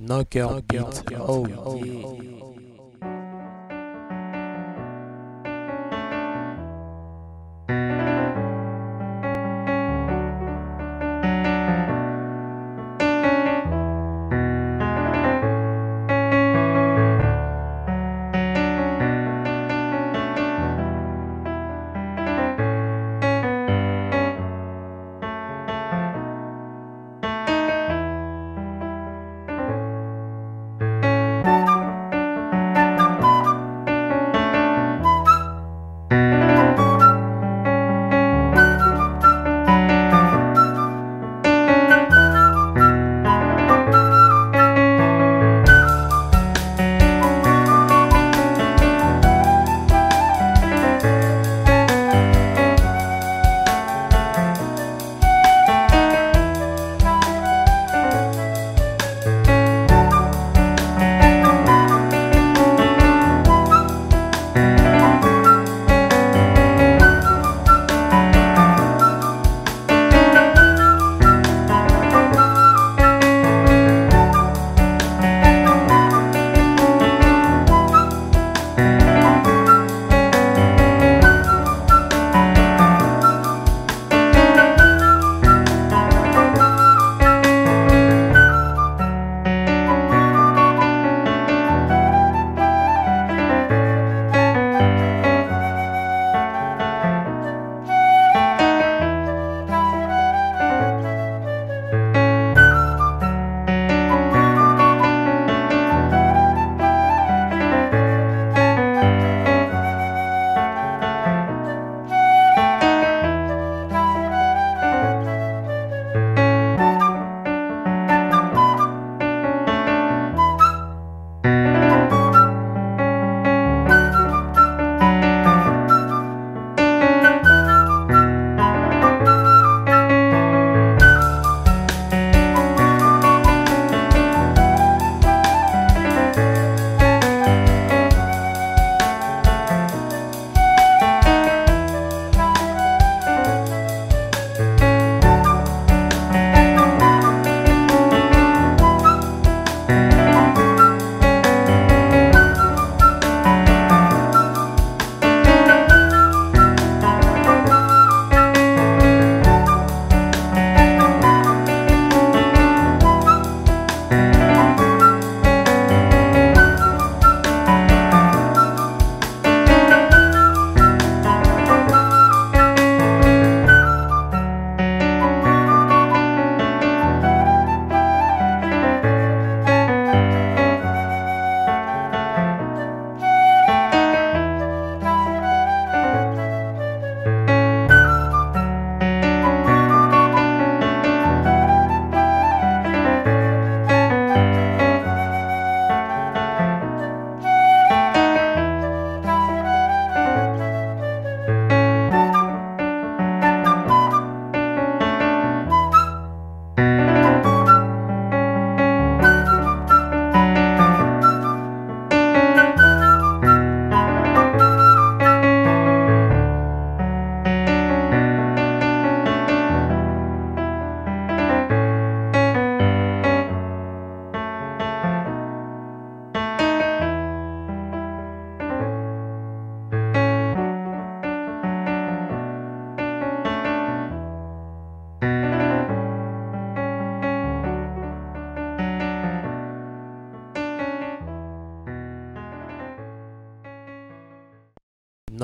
Knocker beat. Oh yeah.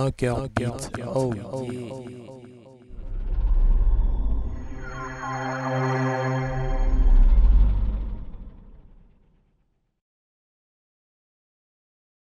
Knocker beat. Oh yeah. Oh, oh.